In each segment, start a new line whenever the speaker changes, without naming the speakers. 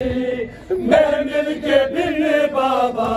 میں مل کے بن بابا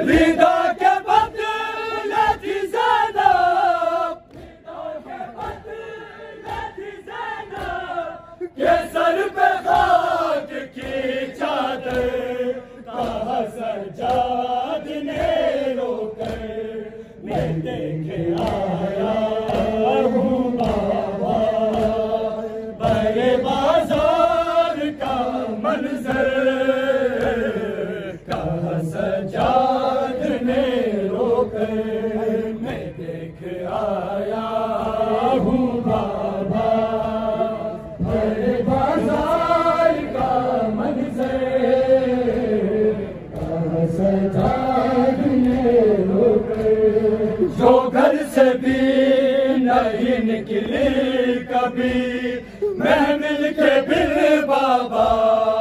دیکھا گھر سے بھی نہیں نکلی کبھی محمل کے بل بابا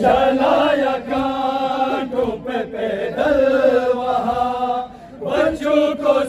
چلایا کانٹوں پہ پیدل وہاں۔ بچوں کو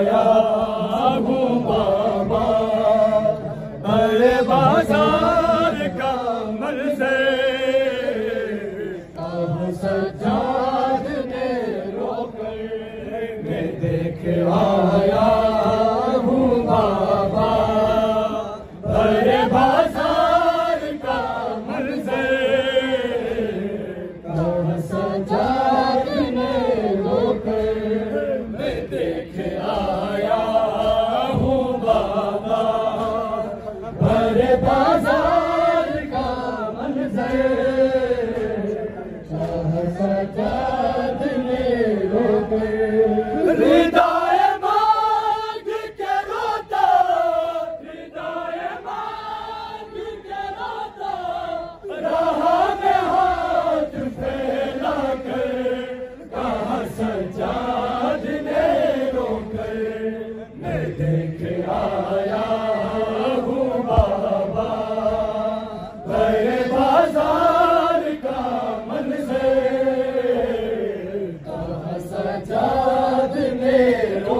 آیا بابا۔ بڑے بازار کا سے اب سجاد میں دیکھا؟ Pero